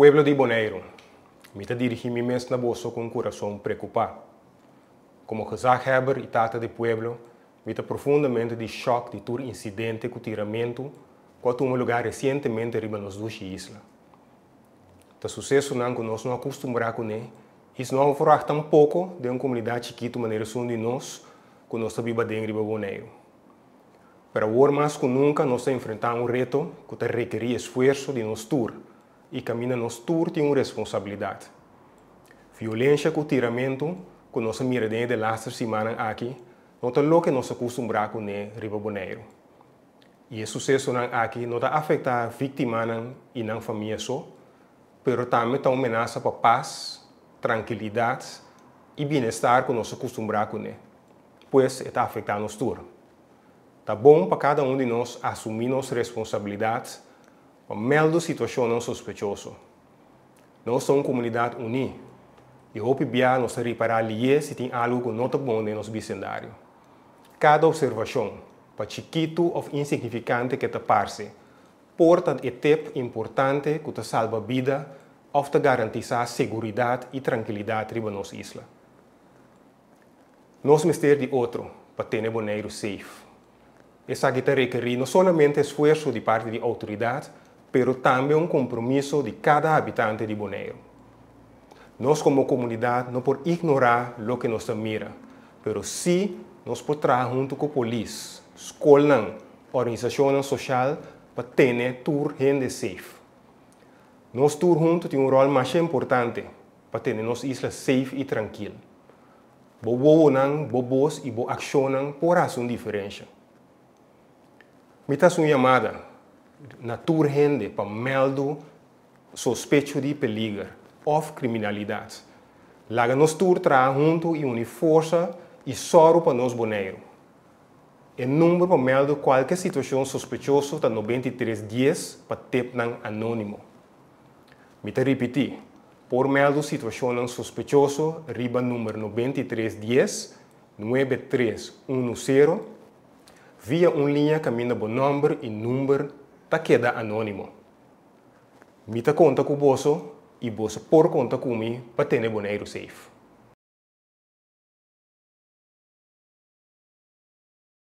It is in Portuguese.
Pueblo de Bonaire, me dirigi mi mes na bosso com coração preocupado. Como gezaghebber e tata de pueblo, me profundamente de choque de todo incidente com tiramento que um lugar recentemente riba nos duas islas. O sucesso não que nós não acostumamos com ele, isso não vai tão pouco de uma comunidade chiquita maneira de nós, que nós dentro de Bonaire. Para hoje mais que nunca, nós enfrentamos um reto que requer esforço de nós tour e caminha nós tour tem uma responsabilidade. Violência com tiramento, que nós miramos de last semana aqui, não é o que nós acostumamos com ele, Riba. E esse sucesso aqui não afeta a vítima e a família só, mas também está uma ameaça para a paz, tranquilidade e bem-estar que nós acostumamos com ele, pois está afetando nós todos. Está bom para cada um de nós assumir nossas responsabilidades melhor situação não sospechosa. Nós somos comunidade unida e hope que nós reparar ali se tem algo não está bom no nosso vecindário. Cada observação, para chiquito ou insignificante que te parece, porta etapa importante que te salva a vida ou te garantiza segurança e tranquilidade na nossa isla. Nós mistério de outro para ter boneiro safe. Essa guita requer não somente esforço de parte da autoridade, mas também um compromisso de cada habitante de Bonaire. Nós, como comunidade, não podemos ignorar o que nos mira, mas sim nós podemos trabalhar junto com a polícia, escola, organização social, para ter tour gente safe. Nós tour junto tem um rol mais importante para ter nossa isla safe e tranquila. Bobo não, bobos e bo ação por razão diferente. Mitas uma chamada na tour gente para meldo suspeito de perigo ou criminalidade. Laga nos tour tra junto e une força e soro para nos boneiro. O número para meldo qualquer situação suspeitosa está 9310 para tep anônimo. Me te repetir, por meldo situação suspeitosa, riba número 9310 9310 via uma linha caminha bom número e número tá queda anônimo. Mita conta com o bolso e bolso por conta comigo para ter boneiro safe.